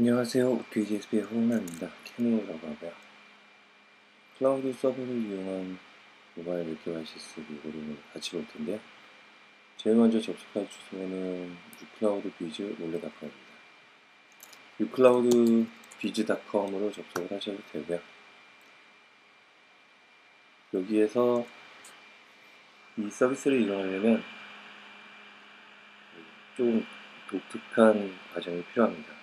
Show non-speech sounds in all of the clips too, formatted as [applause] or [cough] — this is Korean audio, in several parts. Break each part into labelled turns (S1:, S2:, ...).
S1: 안녕하세요. UPGSP의 홍남입니다. 캐노라고 하고요. 클라우드 서버를 이용한 모바일 웹데바이시스 요구를 같이 볼 텐데요. 제일 먼저 접속할 주소는 유클라우드 비즈 몰래닷컴입니다. 유클라우드 비즈닷컴으로 접속을 하셔도 되고요. 여기에서 이 서비스를 이용하려면 좀 독특한 과정이 필요합니다.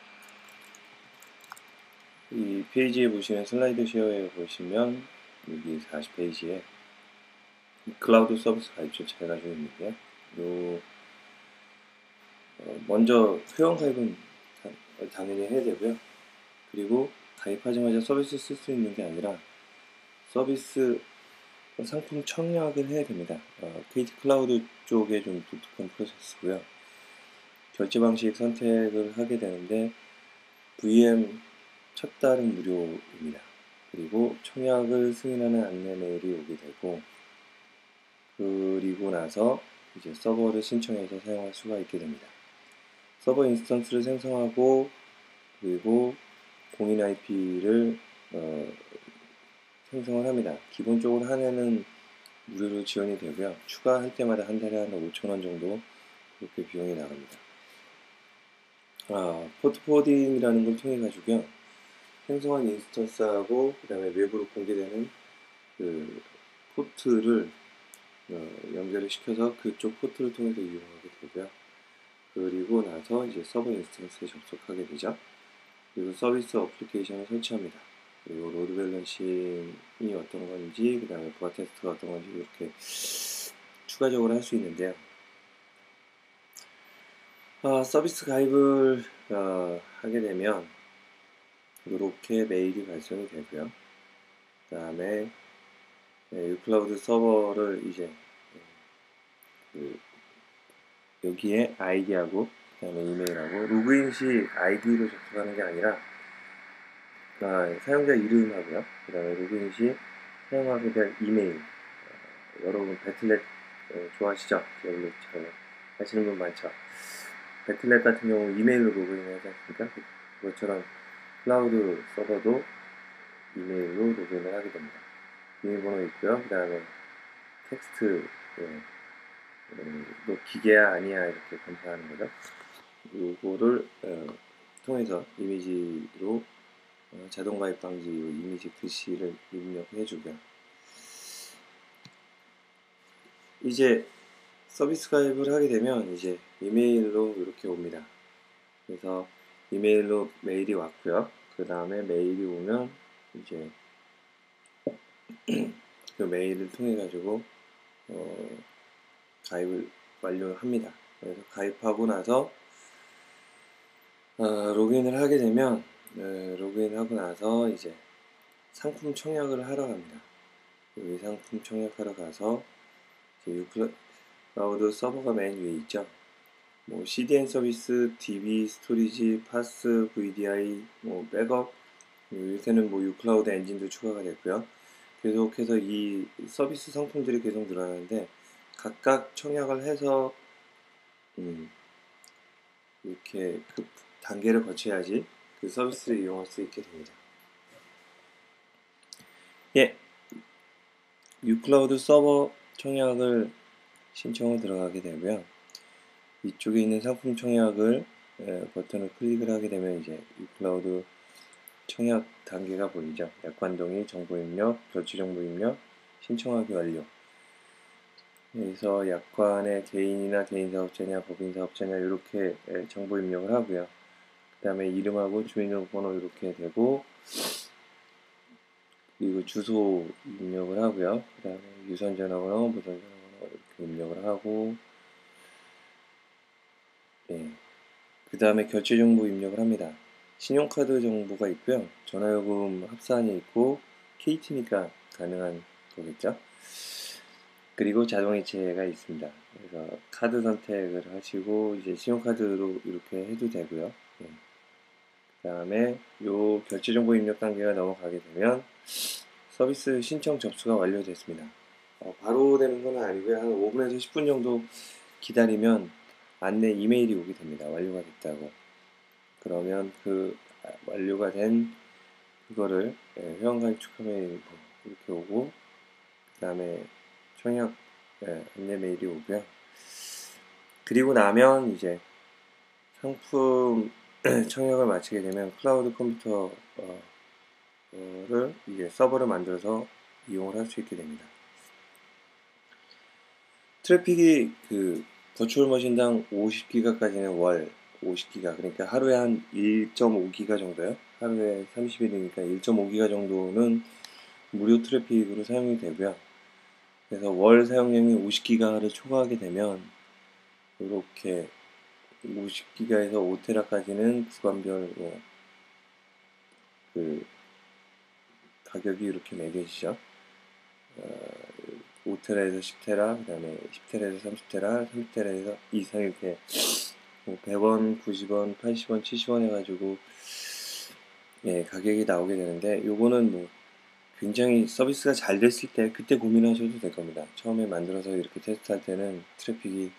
S1: 이 페이지에 보시면 SlideShare에 보시면 여기 40페이지에 클라우드 서비스 가입 절차 가지고 있는데요. 요 어, 먼저 회원 가입은 당연히 해야 되고요. 그리고 가입하자마자 서비스 쓸 수 있는 게 아니라 서비스 상품 청약을 해야 됩니다. 어, KT 클라우드 쪽에 좀 독특한 프로세스고요. 결제 방식 선택을 하게 되는데 VM 첫 달은 무료입니다. 그리고 청약을 승인하는 안내 메일이 오게 되고 그리고 나서 이제 서버를 신청해서 사용할 수가 있게 됩니다. 서버 인스턴스를 생성하고 그리고 공인 IP를 어, 생성을 합니다. 기본적으로 한 해는 무료로 지원이 되고요. 추가할 때마다 한 달에 한 5천원 정도 그렇게 비용이 나갑니다. 아, port forwarding이라는 걸 통해 가지고요. 생성한 instance하고 그 다음에 외부로 공개되는 그 포트를 어, 연결을 시켜서 그쪽 포트를 통해서 이용하게 되고요. 그리고 나서 이제 서버 instance에 접속하게 되죠. 그리고 서비스 어플리케이션을 설치합니다. 그리고 load balancing이 어떤 건지, 그 다음에 부하 테스트가 어떤 건지 이렇게 추가적으로 할 수 있는데요. 어, 서비스 가입을 어, 하게 되면 이렇게 메일이 발송이 되고요. 그 다음에 네, ucloud 서버를 이제 그 여기에 아이디하고 그 다음에 이메일하고 로그인 시 아이디로 접속하는 게 아니라 아, 사용자 이름하고요. 그 다음에 로그인 시 사용하게 될 이메일 어, 여러분 Battle.net 어, 좋아하시죠? 기억을 잘 하시는 분 많죠? Battle.net 같은 경우 이메일로 로그인 하지 않습니까? 그것처럼 클라우드 서버도 이메일로 로그인을 하게 됩니다. 비밀번호 있고요. 그 다음에 텍스트 예, 음, 너 기계야 아니야 이렇게 검사하는 거죠. 요거를 어, 통해서 이미지로 어, 자동 가입 방지 이미지 글씨를 입력해 주고요. 이제 서비스 가입을 하게 되면 이제 이메일로 이렇게 옵니다. 그래서 이메일로 메일이 왔고요. 그 다음에 메일이 오면 이제 [clears throat] 그 메일을 통해 가지고 어, 가입을 완료합니다. 그래서 가입하고 나서 어, 로그인을 하게 되면 어, 로그인하고 나서 이제 상품 청약을 하러 갑니다. 이 상품 청약하러 가서 ucloud 서버가 맨 위에 있죠. 뭐 CDN 서비스, DB, storage, PaaS, VDI, 뭐 백업, 요새는 뭐 ucloud 엔진도 추가가 됐고요. 계속해서 이 서비스 상품들이 계속 늘어나는데 각각 청약을 해서 음, 이렇게 그 단계를 거쳐야지 그 서비스를 이용할 수 있게 됩니다. 예, ucloud 서버 청약을 신청을 들어가게 되고요. 이쪽에 있는 상품 청약을 예, 버튼을 클릭을 하게 되면 이제 ucloud 청약 단계가 보이죠. 약관 동의, 정보 입력, 결제 정보 입력, 신청하기 완료. 여기서 약관의 개인이나 개인 사업자냐, 법인 사업자냐 이렇게 예, 정보 입력을 하고요. 그 다음에 이름하고 주민등록번호 이렇게 되고 그리고 주소 입력을 하고요. 그 다음에 유선전화번호, 무선전화번호 이렇게 입력을 하고 네. 그 다음에 결제 정보 입력을 합니다. 신용카드 정보가 있고요. 전화요금 합산이 있고 KT니까 가능한 거겠죠. 그리고 자동이체가 있습니다. 그래서 카드 선택을 하시고 이제 신용카드로 이렇게 해도 되고요. 네. 그 다음에 요 결제 정보 입력 단계가 넘어가게 되면 서비스 신청 접수가 완료됐습니다. 어, 바로 되는 건 아니고요. 한 5분에서 10분 정도 기다리면 안내 이메일이 오게 됩니다. 완료가 됐다고. 그러면 그 완료가 된 그거를 예, 회원 가입 축하 메일 뭐 이렇게 오고 그 다음에 청약 예, 안내 메일이 오고요. 그리고 나면 이제 상품 [clears throat] 청약을 마치게 되면 클라우드 컴퓨터를 이제 서버를 만들어서 이용을 할 수 있게 됩니다. 트래픽이 그 버추얼 머신당 50기가까지는 월 50기가 그러니까 하루에 한 1.5기가 정도요. 하루에 30일이니까 1.5기가 정도는 무료 트래픽으로 사용이 되고요. 그래서 월 사용량이 50기가를 초과하게 되면 이렇게 50기가에서 5테라까지는 구간별 뭐, 그 가격이 이렇게 매겨지죠. 어, 5테라에서 10테라, 그 다음에 10테라에서 30테라, 30테라에서 이상 이렇게 뭐 100원, 90원, 80원, 70원 해가지고 예, 가격이 나오게 되는데 요거는 뭐 굉장히 서비스가 잘 됐을 때 그때 고민하셔도 될 겁니다. 처음에 만들어서 이렇게 테스트할 때는 트래픽이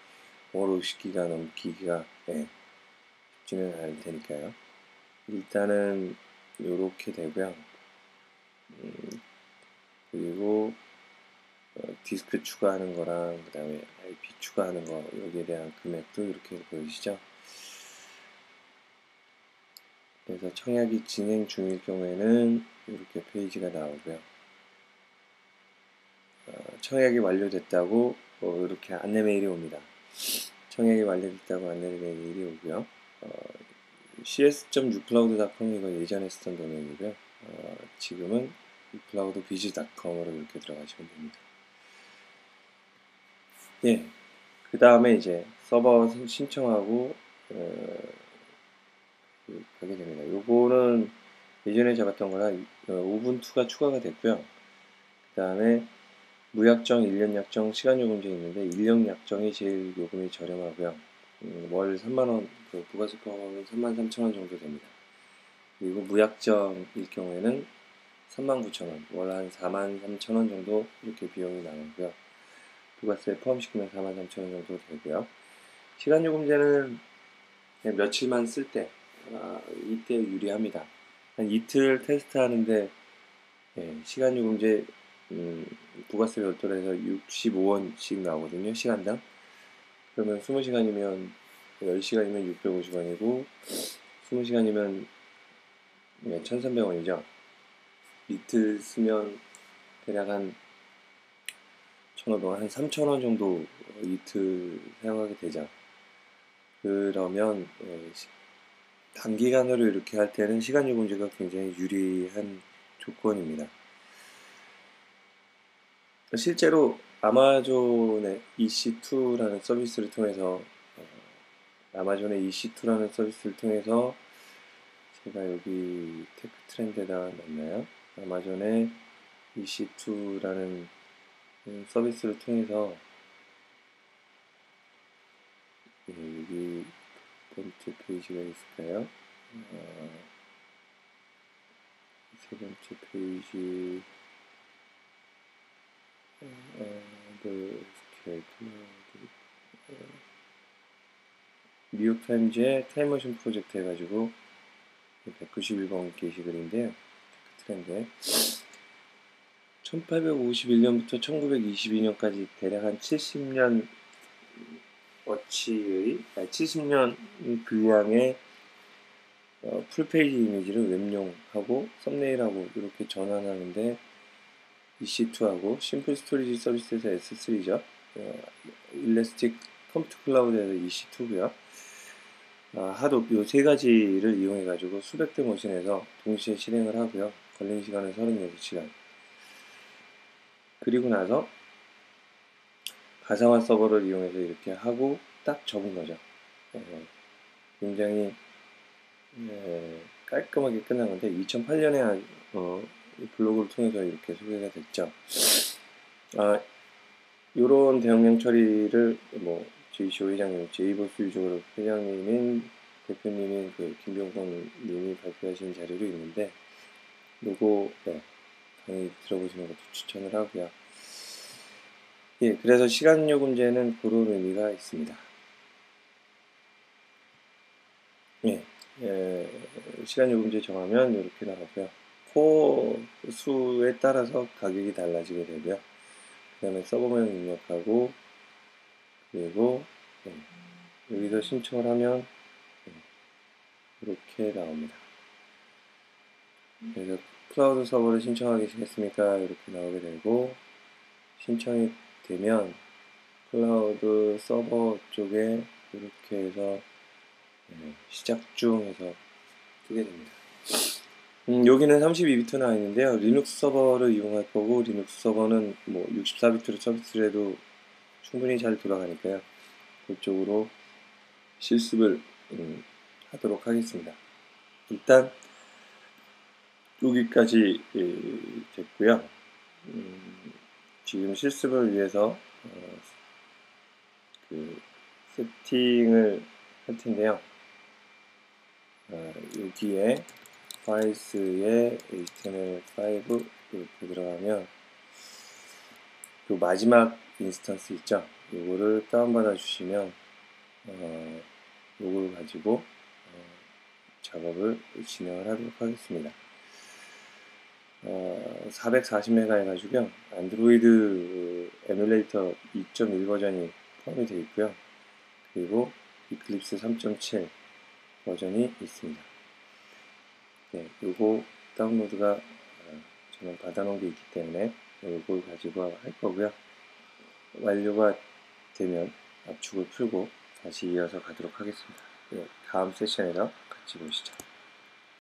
S1: 월 50기가 넘기기가 예, 쉽지는 않을 테니까요. 일단은 요렇게 되고요. 음, 그리고 어, 디스크 추가하는 거랑 그 다음에 IP 추가하는 거 여기에 대한 금액도 이렇게 보이시죠? 그래서 청약이 진행 중일 경우에는 이렇게 페이지가 나오고요. 어, 청약이 완료됐다고 어, 이렇게 안내 메일이 옵니다. 청약이 완료됐다고 안내 메일이 오고요. 어, cs.ucloud.com 이거 예전에 쓰던 도면이고요. 어, 지금은 ucloudbiz.com으로 이렇게 들어가시면 됩니다. 예. 그 다음에 이제 서버 신청하고 어, 그 가게 됩니다. 요거는 예전에 잡았던 거랑 우분투가 추가가 됐고요. 그 다음에 무약정, 1년 약정, 시간 요금제 있는데 1년 약정이 제일 요금이 저렴하고요. 음, 월 3만 원, 그 부가세법은 3만 3천 원 정도 됩니다. 그리고 무약정일 경우에는 3만 9천 원, 월 한 4만 3천 원 정도 이렇게 비용이 나오고요. 부가세 포함시키면 4만 3천원 정도 되고요. 시간 요금제는 며칠만 쓸 때, 아, 이때 유리합니다. 한 이틀 테스트 하는데, 예, 시간 요금제, 음, 부가세 별도로 해서 65원씩 나오거든요. 시간당. 그러면 20시간이면, 10시간이면 650원이고, 20시간이면 네, 1,300원이죠. 이틀 쓰면 대략 한 1,500원, 한 3,000원 정도 이틀 사용하게 되죠. 그러면 예, 단기간으로 이렇게 할 때는 시간 요금제가 굉장히 유리한 조건입니다. 실제로 아마존의 EC2라는 서비스를 통해서 어, 아마존의 EC2라는 서비스를 통해서 제가 여기 tech trend에다 놨나요? 아마존의 EC2라는 서비스를 통해서 네, 여기 번째 페이지가 있을까요? 어, 세 번째 페이지 어, 그 뉴욕타임즈의 타임머신 프로젝트 해가지고 191번 게시글인데요. 트렌드 1851년부터 1922년까지 대략 한 70년 어치의 70년 분량의 어, full page 이미지를 웹용하고 썸네일하고 이렇게 전환하는데 EC2하고 Simple Storage Service에서 S3죠. 어, Elastic Compute Cloud에서 EC2고요. 아, Hadoop 이 세 가지를 이용해 가지고 수백 대 머신에서 동시에 실행을 하고요. 걸린 시간은 36시간. 그리고 나서 가상화 서버를 이용해서 이렇게 하고 딱 접은 거죠. 어, 굉장히 네, 깔끔하게 끝난 건데 2008년에 어, 블로그를 통해서 이렇게 소개가 됐죠. 아, 요런 대형량 처리를 뭐 JCO 회장님, 제이버스 유저그룹 회장님인 대표님인 그 김병건 님이 발표하신 자료도 있는데 요거 네, 강의 들어보시는 것도 추천을 하고요. 예, 그래서 시간 요금제는 그런 의미가 있습니다. 예, 예, 시간 요금제 정하면 이렇게 나오고요. 코어 수에 따라서 가격이 달라지게 되고요. 그 다음에 서버명 입력하고 그리고 네, 여기서 신청을 하면 네, 이렇게 나옵니다. 그래서 클라우드 서버를 신청하시겠습니까? 이렇게 나오게 되고 신청이 되면 클라우드 서버 쪽에 이렇게 해서 네, 시작 중 해서 뜨게 됩니다. 음, 여기는 32비트 나와 있는데요. 리눅스 서버를 이용할 거고 리눅스 서버는 뭐 64비트로 서비스를 해도 충분히 잘 돌아가니까요. 그쪽으로 실습을 음, 하도록 하겠습니다. 일단 여기까지 예, 됐고요. 음, 지금 실습을 위해서 어, 그 세팅을 할 텐데요. 어, 여기에 파이스에 HTML5 이렇게 들어가면 그 마지막 instance 있죠? 요거를 다운받아 주시면 어, 요걸 가지고 어, 작업을 진행을 하도록 하겠습니다. 어, 440메가 해가지고요. 안드로이드 에뮬레이터 2.1 버전이 포함이 되어 있고요. 그리고 Eclipse 3.7 버전이 있습니다. 네, 요거 다운로드가 어, 저는 받아놓은 게 있기 때문에 요걸 가지고 할 거고요. 완료가 되면 압축을 풀고 다시 이어서 가도록 하겠습니다. 네, 다음 세션에서 같이 보시죠.